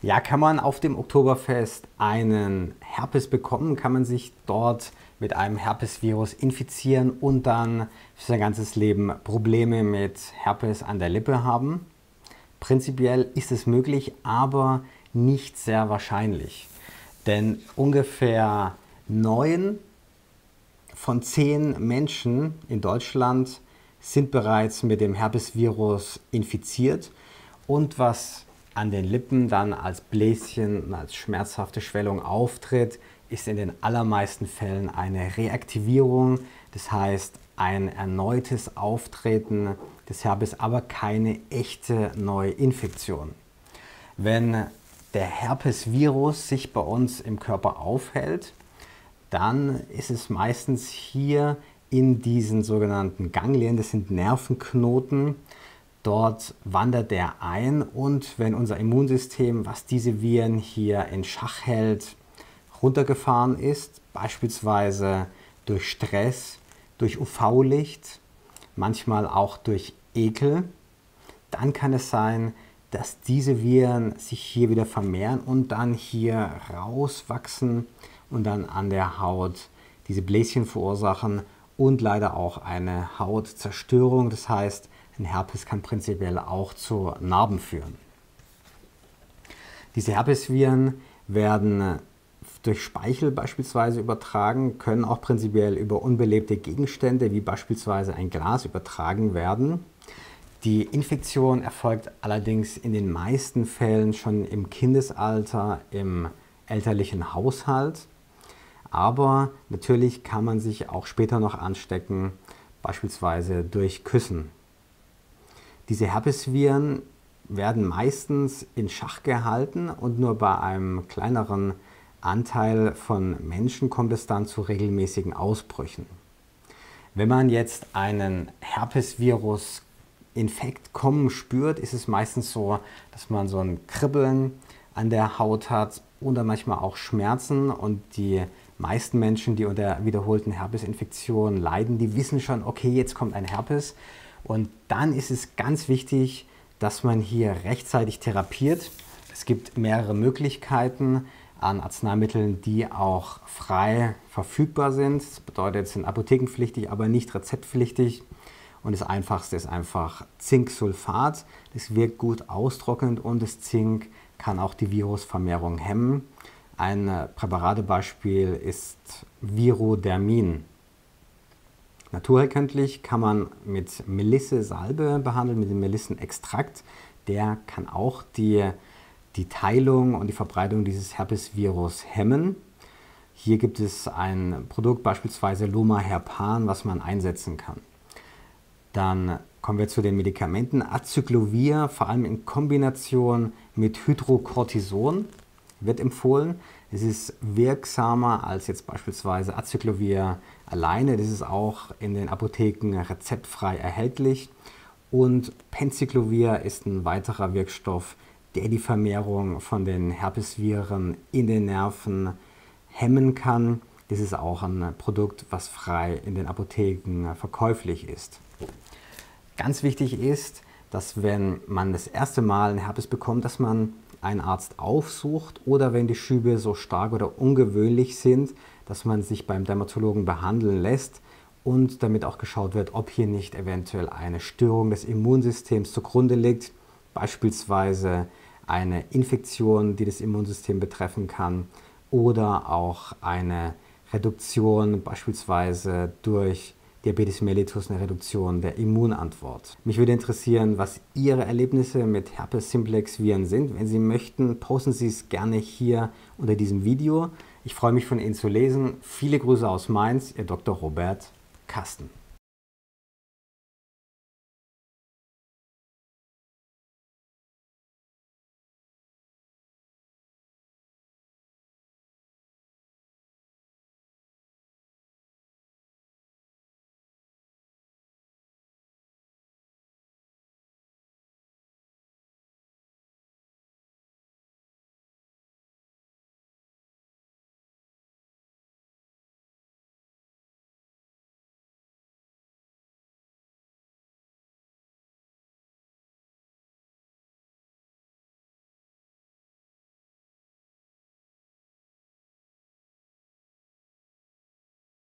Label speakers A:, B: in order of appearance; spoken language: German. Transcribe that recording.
A: Ja, kann man auf dem Oktoberfest einen Herpes bekommen? Kann man sich dort mit einem Herpesvirus infizieren und dann für sein ganzes Leben Probleme mit Herpes an der Lippe haben? Prinzipiell ist es möglich, aber nicht sehr wahrscheinlich. Denn ungefähr neun von zehn Menschen in Deutschland sind bereits mit dem Herpesvirus infiziert. Und was an den Lippen dann als Bläschen und als schmerzhafte Schwellung auftritt, ist in den allermeisten Fällen eine Reaktivierung, das heißt ein erneutes Auftreten des Herpes, aber keine echte Neuinfektion. Wenn der Herpesvirus sich bei uns im Körper aufhält, dann ist es meistens hier in diesen sogenannten Ganglien, das sind Nervenknoten, Dort wandert der ein und wenn unser Immunsystem, was diese Viren hier in Schach hält, runtergefahren ist, beispielsweise durch Stress, durch UV-Licht, manchmal auch durch Ekel, dann kann es sein, dass diese Viren sich hier wieder vermehren und dann hier rauswachsen und dann an der Haut diese Bläschen verursachen und leider auch eine Hautzerstörung. Das heißt, ein Herpes kann prinzipiell auch zu Narben führen. Diese Herpesviren werden durch Speichel beispielsweise übertragen, können auch prinzipiell über unbelebte Gegenstände wie beispielsweise ein Glas übertragen werden. Die Infektion erfolgt allerdings in den meisten Fällen schon im Kindesalter, im elterlichen Haushalt. Aber natürlich kann man sich auch später noch anstecken, beispielsweise durch Küssen. Diese Herpesviren werden meistens in Schach gehalten und nur bei einem kleineren Anteil von Menschen kommt es dann zu regelmäßigen Ausbrüchen. Wenn man jetzt einen Herpesvirus-Infekt kommen spürt, ist es meistens so, dass man so ein Kribbeln an der Haut hat oder manchmal auch Schmerzen und die meisten Menschen, die unter wiederholten Herpesinfektionen leiden, die wissen schon, okay, jetzt kommt ein Herpes und dann ist es ganz wichtig, dass man hier rechtzeitig therapiert. Es gibt mehrere Möglichkeiten an Arzneimitteln, die auch frei verfügbar sind. Das bedeutet, sie sind apothekenpflichtig, aber nicht rezeptpflichtig. Und das einfachste ist einfach Zinksulfat. Das wirkt gut austrocknend und das Zink kann auch die Virusvermehrung hemmen. Ein Präparatebeispiel ist Virodermin. Naturerkenntlich kann man mit Melisse-Salbe behandeln, mit dem Melissenextrakt. Der kann auch die, die Teilung und die Verbreitung dieses Herpesvirus hemmen. Hier gibt es ein Produkt, beispielsweise Loma Herpan, was man einsetzen kann. Dann kommen wir zu den Medikamenten. Acyclovir, vor allem in Kombination mit Hydrocortison, wird empfohlen. Es ist wirksamer als jetzt beispielsweise Acyclovir alleine. Das ist auch in den Apotheken rezeptfrei erhältlich. Und Penciclovir ist ein weiterer Wirkstoff, der die Vermehrung von den Herpesviren in den Nerven hemmen kann. Das ist auch ein Produkt, was frei in den Apotheken verkäuflich ist. Ganz wichtig ist, dass wenn man das erste Mal einen Herpes bekommt, dass man einen Arzt aufsucht oder wenn die Schübe so stark oder ungewöhnlich sind, dass man sich beim Dermatologen behandeln lässt und damit auch geschaut wird, ob hier nicht eventuell eine Störung des Immunsystems zugrunde liegt, beispielsweise eine Infektion, die das Immunsystem betreffen kann oder auch eine Reduktion beispielsweise durch Diabetes mellitus eine Reduktion der Immunantwort. Mich würde interessieren, was Ihre Erlebnisse mit Herpes simplex Viren sind. Wenn Sie möchten, posten Sie es gerne hier unter diesem Video. Ich freue mich von Ihnen zu lesen. Viele Grüße aus Mainz, Ihr Dr. Robert Kasten.